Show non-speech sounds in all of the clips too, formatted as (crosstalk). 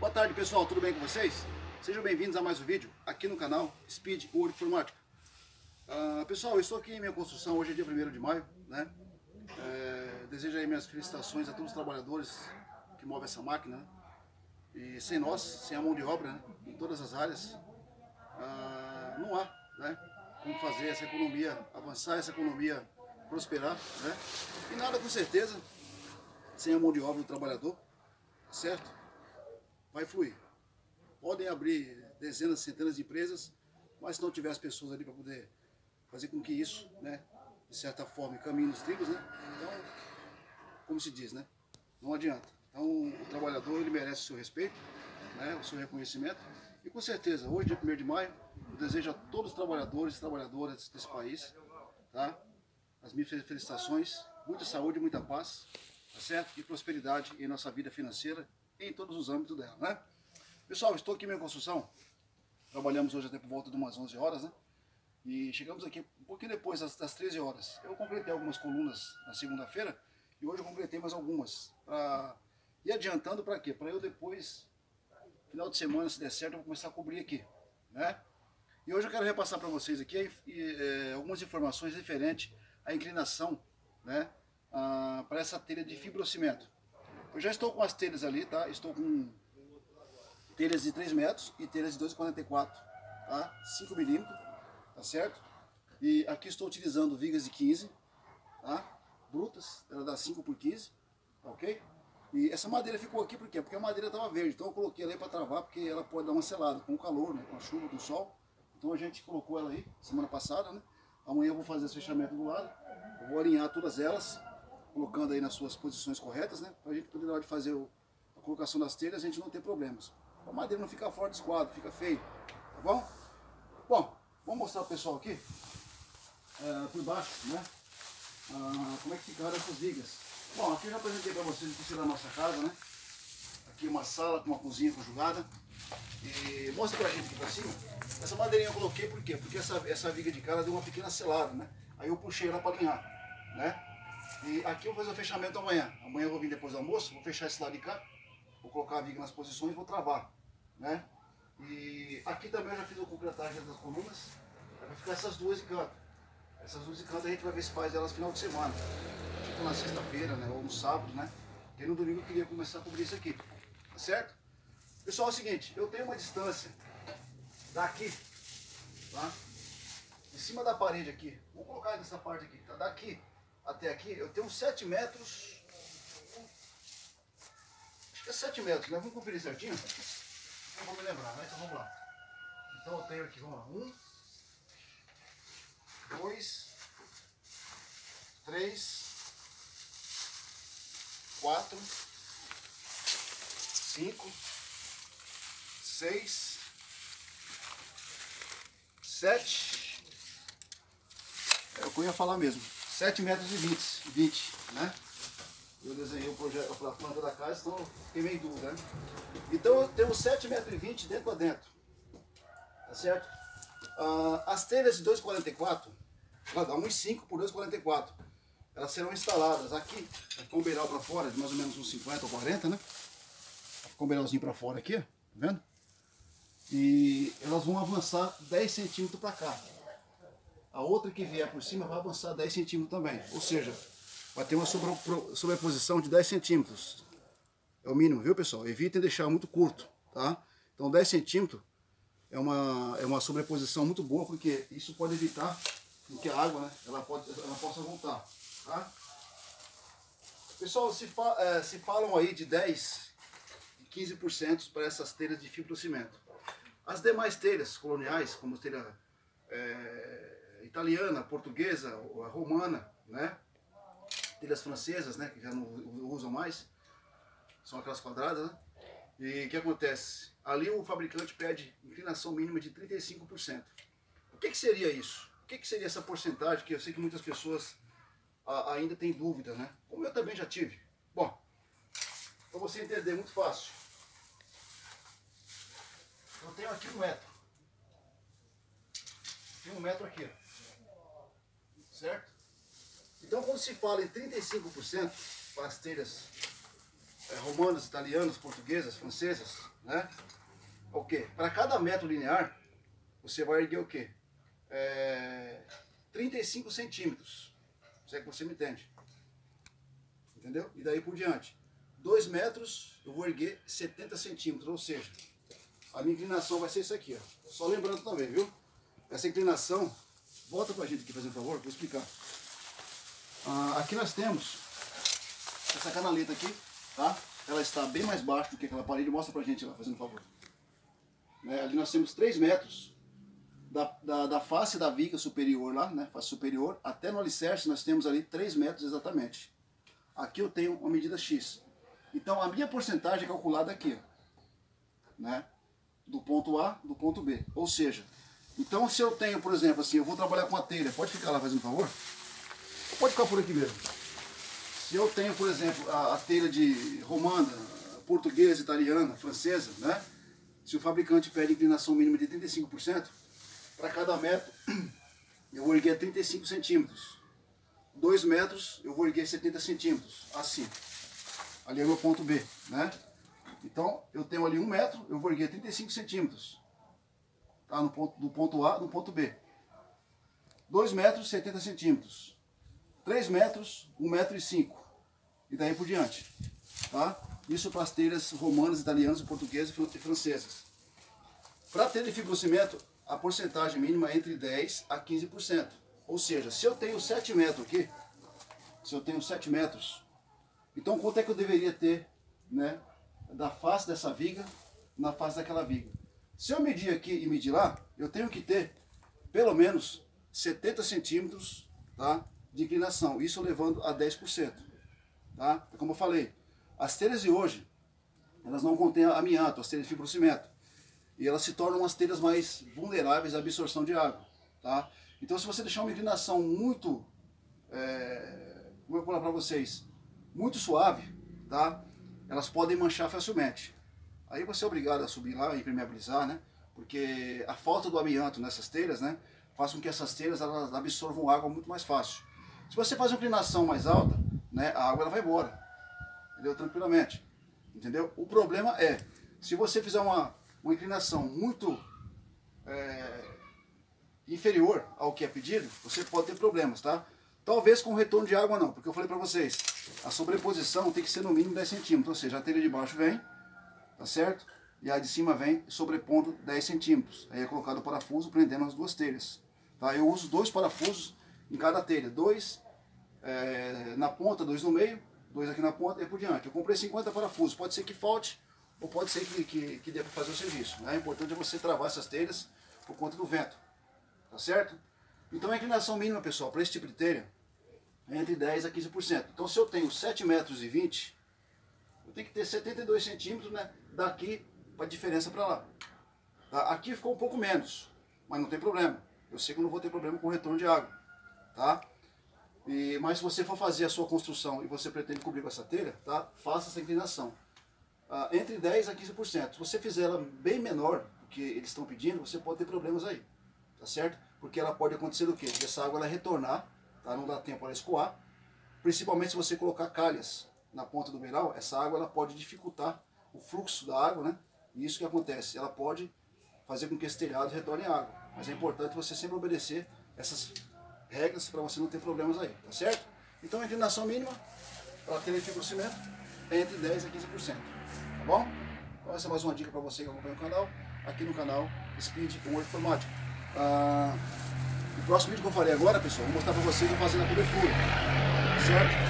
Boa tarde pessoal, tudo bem com vocês? Sejam bem-vindos a mais um vídeo aqui no canal Speed World Informática. Uh, pessoal, eu estou aqui em minha construção, hoje é dia 1 de maio, né? É, desejo aí minhas felicitações a todos os trabalhadores que movem essa máquina. E sem nós, sem a mão de obra, né? em todas as áreas, uh, não há né? como fazer essa economia avançar, essa economia prosperar. Né? E nada com certeza, sem a mão de obra do trabalhador, certo? Vai fluir. Podem abrir dezenas, centenas de empresas, mas se não tiver as pessoas ali para poder fazer com que isso, né, de certa forma, caminhe nos trilhos, né? Então, como se diz, né? Não adianta. Então, o trabalhador, ele merece o seu respeito, né, o seu reconhecimento. E com certeza, hoje, dia 1 de maio, eu desejo a todos os trabalhadores e trabalhadoras desse país, tá? As minhas felicitações, muita saúde, muita paz, tá certo? E prosperidade em nossa vida financeira em todos os âmbitos dela, né? Pessoal, estou aqui em minha construção. Trabalhamos hoje até por volta de umas 11 horas, né? E chegamos aqui um pouquinho depois, das, das 13 horas. Eu completei algumas colunas na segunda-feira e hoje eu completei mais algumas. Pra ir adiantando para quê? Para eu depois, final de semana, se der certo, eu vou começar a cobrir aqui, né? E hoje eu quero repassar para vocês aqui é, algumas informações referentes à inclinação, né? Ah, para essa telha de fibrocimento. Eu já estou com as telhas ali, tá? Estou com telhas de 3 metros e telhas de 2,44, tá? 5 milímetros, tá certo? E aqui estou utilizando vigas de 15, tá? Brutas, ela dá 5 por 15, tá ok? E essa madeira ficou aqui por quê? Porque a madeira estava verde, então eu coloquei ela aí para travar, porque ela pode dar uma selada com o calor, né? com a chuva, com o sol. Então a gente colocou ela aí, semana passada, né? Amanhã eu vou fazer esse fechamento do lado, eu vou alinhar todas elas, colocando aí nas suas posições corretas, né? Para a gente poder, na hora de fazer o, a colocação das telhas, a gente não ter problemas. A madeira não fica fora do esquadro, fica feio, tá bom? Bom, vamos mostrar pro pessoal aqui, é, por baixo, né? Ah, como é que ficaram essas vigas. Bom, aqui eu já apresentei para vocês o que será a nossa casa, né? Aqui uma sala com uma cozinha conjugada. E mostra pra gente aqui pra cima. Essa madeirinha eu coloquei por quê? Porque essa, essa viga de cara deu uma pequena selada, né? Aí eu puxei ela para alinhar, né? E aqui eu vou fazer o fechamento amanhã. Amanhã eu vou vir depois do almoço, vou fechar esse lado de cá, vou colocar a viga nas posições e vou travar, né? E aqui também eu já fiz a concretagem das colunas, vai ficar essas duas de canto. Essas duas de canto a gente vai ver se faz elas no final de semana, tipo na sexta-feira, né? Ou no sábado, né? Porque no domingo eu queria começar a cobrir isso aqui, tá certo? Pessoal, é o seguinte, eu tenho uma distância daqui, tá? Em cima da parede aqui, vou colocar nessa parte aqui, tá? Daqui até aqui, eu tenho 7 metros, acho que é 7 metros, né? Vamos conferir certinho? Não vou me lembrar, né? Então vamos lá. Então eu tenho aqui, vamos lá, 1, 2, 3, 4, 5, 6, 7, é o que eu ia falar mesmo, 7 metros e 20, 20 né? Eu desenhei o projeto a planta da casa, então fiquei meio dúvida, né? Então temos 7 metros e 20 dentro a dentro, tá certo? Ah, as telhas de 2,44, ela dá 1,5 por 2,44, elas serão instaladas aqui, com o beiral para fora, de mais ou menos uns 50 ou 40, né? Com o beiralzinho para fora aqui, ó, tá vendo? E elas vão avançar 10 centímetros para cá. A outra que vier por cima vai avançar 10 centímetros também. Ou seja, vai ter uma sobreposição de 10 centímetros. É o mínimo, viu pessoal? Evitem deixar muito curto, tá? Então 10 centímetros é uma, é uma sobreposição muito boa, porque isso pode evitar que a água né, ela, pode, ela possa voltar, tá? Pessoal, se, fa, é, se falam aí de 10 e 15% para essas telhas de fibrocimento. As demais telhas coloniais, como telha é, italiana, portuguesa, romana, né? telhas francesas, né? que já não usam mais, são aquelas quadradas, né? E o que acontece? Ali o fabricante pede inclinação mínima de 35%. O que, que seria isso? O que, que seria essa porcentagem que eu sei que muitas pessoas a, ainda têm dúvida, né? Como eu também já tive. Bom, para você entender, muito fácil. Eu tenho aqui um metro. Tem um metro aqui. Certo? Então quando se fala em 35% para as telhas é, romanas, italianas, portuguesas, francesas, né? O quê? Para cada metro linear, você vai erguer o quê? É, 35 centímetros. Se é que você me entende. Entendeu? E daí por diante. 2 metros, eu vou erguer 70 centímetros, ou seja, a minha inclinação vai ser isso aqui, ó. Só lembrando também, viu? Essa inclinação, volta pra gente aqui, fazendo favor, vou explicar. Ah, aqui nós temos essa canaleta aqui, tá? Ela está bem mais baixo do que aquela parede, mostra pra gente lá, fazendo favor. Né? Ali nós temos 3 metros da, da, da, face da viga superior lá, né? Face superior, até no alicerce nós temos ali 3 metros exatamente. Aqui eu tenho uma medida X. Então a minha porcentagem é calculada aqui, né? Do ponto A do ponto B. Ou seja, então se eu tenho, por exemplo, assim, eu vou trabalhar com a telha, pode ficar lá fazendo um favor? Pode ficar por aqui mesmo. Se eu tenho, por exemplo, a, a telha de romana, portuguesa, italiana, francesa, né? Se o fabricante pede inclinação mínima de 35%, para cada metro (clears throat) eu vou erguer 35 centímetros. 2 metros eu vou erguer 70 centímetros, assim. Ali é o meu ponto B, né? Então, eu tenho ali 1 metro, eu vou erguer 35 centímetros. Tá? No ponto, do ponto A no ponto B. 2 metros, 70 centímetros. 3 metros, 1 metro e 5. E daí por diante. Tá? Isso para as telhas romanas, italianas, portuguesas e francesas. Para telha de fibrocimento, a porcentagem mínima é entre 10% a 15%. Ou seja, se eu tenho 7 metros aqui, se eu tenho 7 metros, então quanto é que eu deveria ter né, da face dessa viga na face daquela viga? Se eu medir aqui e medir lá, eu tenho que ter pelo menos 70 centímetros tá, de inclinação, isso levando a 10%. Tá? Como eu falei, as telhas de hoje, elas não contêm amianto, as telhas de fibrocimento. E elas se tornam as telhas mais vulneráveis à absorção de água. Tá? Então se você deixar uma inclinação muito, é, como eu vou falar para vocês, muito suave, tá? elas podem manchar facilmente. Aí você é obrigado a subir lá e impermeabilizar, né? Porque a falta do amianto nessas telhas, né? Faz com que essas telhas elas absorvam água muito mais fácil. Se você faz uma inclinação mais alta, né? A água ela vai embora. Entendeu? Tranquilamente. Entendeu? O problema é, se você fizer uma, uma inclinação muito é, inferior ao que é pedido, você pode ter problemas, tá? Talvez com retorno de água não, porque eu falei para vocês, a sobreposição tem que ser no mínimo 10 centímetros, ou seja, a telha de baixo vem, tá certo? E a de cima vem sobrepondo 10 centímetros. Aí é colocado o parafuso prendendo as duas telhas. Tá? Eu uso dois parafusos em cada telha, dois é, na ponta, dois no meio, dois aqui na ponta e por diante. Eu comprei 50 parafusos, pode ser que falte ou pode ser que, que, que dê para fazer o serviço. Né? O importante é você travar essas telhas por conta do vento, tá certo? Então a inclinação mínima, pessoal, para esse tipo de telha é entre 10 a 15%. Então se eu tenho 7 metros e 20, eu tenho que ter 72 centímetros né, daqui para a diferença para lá. Tá? Aqui ficou um pouco menos, mas não tem problema. Eu sei que eu não vou ter problema com o retorno de água. Tá? E, mas se você for fazer a sua construção e você pretende cobrir com essa telha, tá? faça essa inclinação. Ah, entre 10 a 15%. Se você fizer ela bem menor do que eles estão pedindo, você pode ter problemas aí. Tá certo? Porque ela pode acontecer o quê? Essa água ela retornar, tá? não dá tempo para escoar. Principalmente se você colocar calhas na ponta do beiral, essa água ela pode dificultar o fluxo da água, né? E isso que acontece, ela pode fazer com que esse telhado retorne água. Mas é importante você sempre obedecer essas regras para você não ter problemas aí, tá certo? Então a inclinação mínima para ter fibrocimento é entre 10% a 15%, tá bom? Então essa é mais uma dica para você que acompanha o canal, aqui no canal Speed Word Informática. Ah, o próximo vídeo que eu farei agora, pessoal, vou mostrar para vocês eu fazendo a cobertura, certo?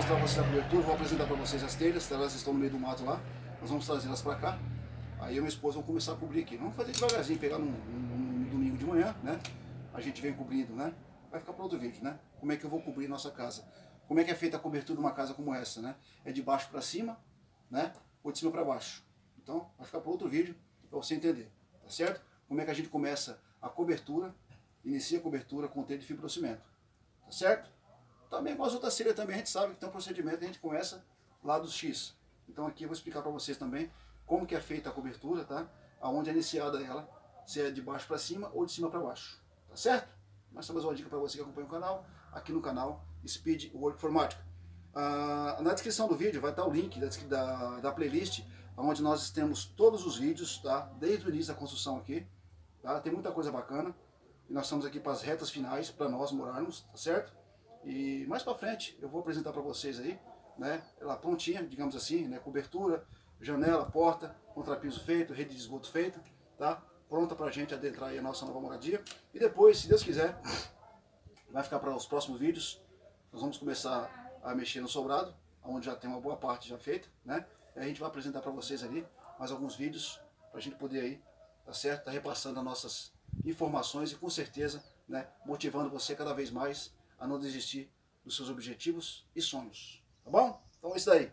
Mostrar para vocês a cobertura, vou apresentar para vocês as telhas, elas estão no meio do mato lá. Nós vamos trazê-las para cá. Aí eu e minha esposa vamos começar a cobrir aqui. Vamos fazer devagarzinho, pegar num, num, num, domingo de manhã, né? A gente vem cobrindo, né? Vai ficar para outro vídeo, né? Como é que eu vou cobrir nossa casa. Como é que é feita a cobertura de uma casa como essa, né? É de baixo para cima, né? Ou de cima para baixo. Então, vai ficar para outro vídeo para você entender, tá certo? Como é que a gente começa a cobertura, inicia a cobertura com telha de fibrocimento, tá certo? Também com as outras cilhas também a gente sabe que tem um procedimento, a gente começa lá dos X. Então aqui eu vou explicar para vocês também como que é feita a cobertura, tá? Aonde é iniciada ela, se é de baixo para cima ou de cima para baixo, tá certo? Mas só mais uma dica para você que acompanha o canal, aqui no canal Speed Work Informática. Uh, na descrição do vídeo vai estar o link da, da, da playlist, onde nós temos todos os vídeos, tá? Desde o início da construção aqui, tá? Tem muita coisa bacana. E nós estamos aqui para as retas finais, para nós morarmos, tá certo? E mais para frente eu vou apresentar para vocês aí, né? Ela prontinha, digamos assim, né? Cobertura, janela, porta, contrapiso feito, rede de esgoto feita, tá? Pronta para a gente adentrar aí a nossa nova moradia. E depois, se Deus quiser, (laughs) vai ficar para os próximos vídeos. Nós vamos começar a mexer no sobrado, onde já tem uma boa parte já feita, né? E a gente vai apresentar para vocês ali mais alguns vídeos para a gente poder aí, tá certo? Tá repassando as nossas informações e com certeza, né, motivando você cada vez mais a não desistir dos seus objetivos e sonhos. Tá bom? Então é isso daí.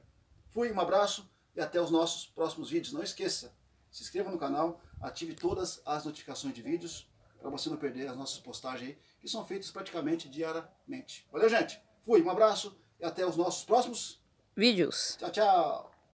Fui, um abraço e até os nossos próximos vídeos. Não esqueça, se inscreva no canal, ative todas as notificações de vídeos para você não perder as nossas postagens aí, que são feitas praticamente diariamente. Valeu, gente? Fui, um abraço e até os nossos próximos vídeos. Tchau, tchau.